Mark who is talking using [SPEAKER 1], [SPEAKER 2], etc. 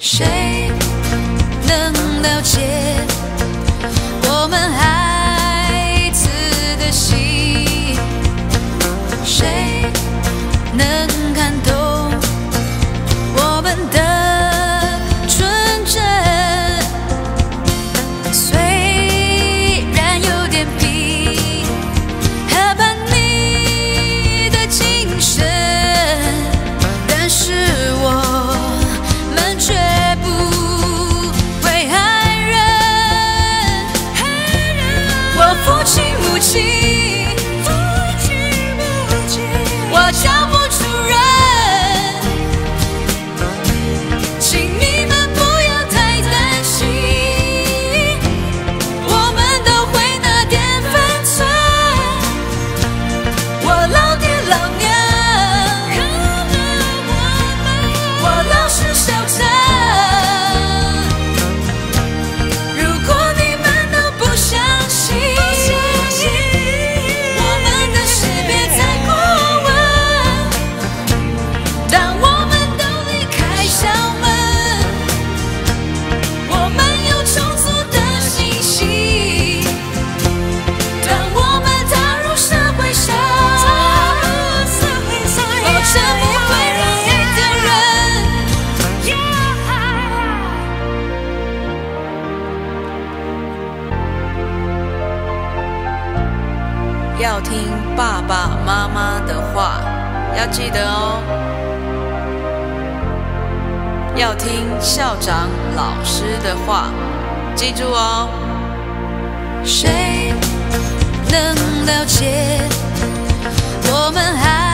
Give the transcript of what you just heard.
[SPEAKER 1] 谁能了解？我们还 ti. 要听爸爸妈妈的话要记得哦。要听校长老师的话记住哦。谁能了解我们还